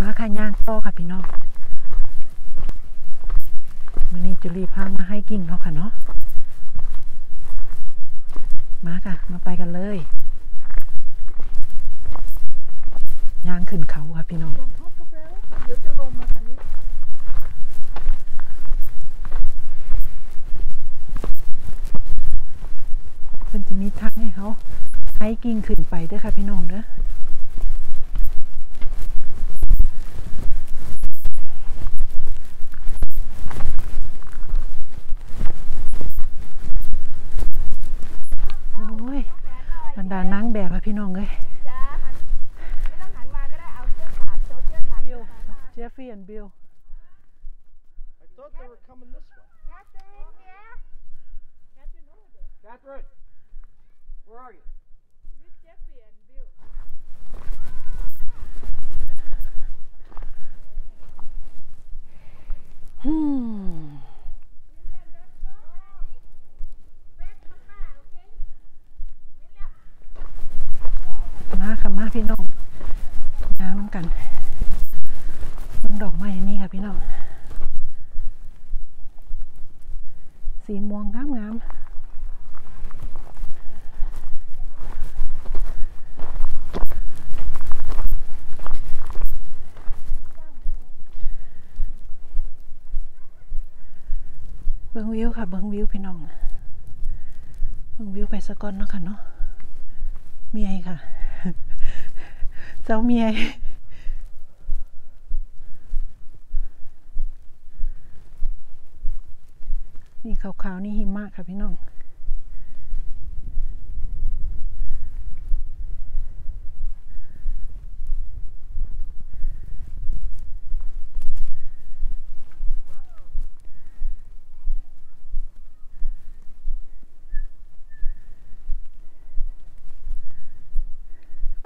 มาค่ะย่างต่อค่ะพี่น้องวันนี้จุลีพามาให้กิ่งเนาะค่ะเนาะมาค่ะ มาไปกันเลยย่างขึ้นเขาค่ะพี่น้องลงท็อปก็แล้วเดี๋ยวจะลงมาทางนี้เพิ่นจะมีทางให้เขาให้กิ่งขึ้นไปด้อค่ะพี่น้องเด้อโอ้ยบรร ดานางแบบค่ะพี่น้องเอ้ยจ้าหันไม่ต้องหันมาก็ได้เอาเชือกขาดโชว์เชือกขาดบิลเจฟฟี่และบิล I thought they were coming this way. Catherine yeah Catherine over there Catherine, where are you? มาค่ะมาพี่น้องย่างน้ำกันเบิ่งดอกไม้นนี้ค่ะพี่น้องสีม่วงงามงามเบิ่งวิวค่ะ เบิ่งวิวพี่น้อง เบิ่งวิวไปสะก่อนเนาะค่ะเนาะมียค่ะ เจ้าเมียนี่ขาวๆนี่หิมะค่ะ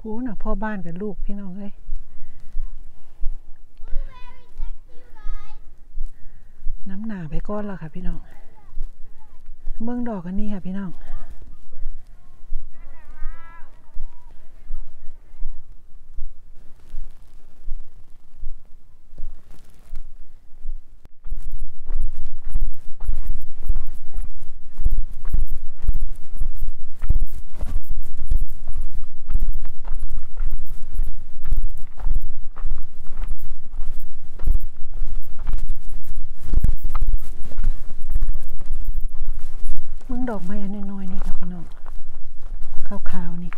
พี่น้องพูน่ะพ่อบ้านกับลูกพี่น้องเอ้ยน้ำหนาไปก้อนแล้วค่ะพี่น้อง เบื้องดอกกันนี่ค่ะพี่น้อง ดอกไม้อันน้อยๆนี่ค่ะพี่น้องขาวๆนี่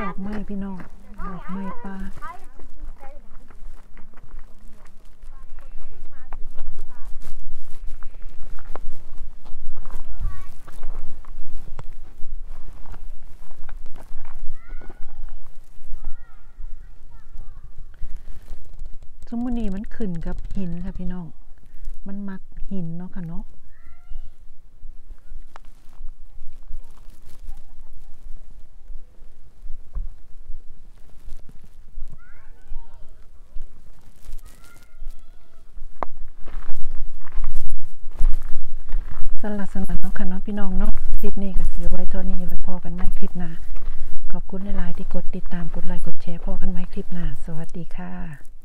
ดอกไม้พี่น้อง ดอกไม้ป่าสมมุนีมันขึ้นกับหินค่ะพี่น้อง มันมักหินเนาะค่ะเนาะ สลักสนันเนาะค่ะเนาะพี่น้องเนาะคลิปนี้ก็ถือไว้เท่านี้ไว้พอกันไหมคลิปหน้าขอบคุณหลายๆที่กดติดตามกดไลค์กดแชร์พอกันไหมคลิปหน้าสวัสดีค่ะ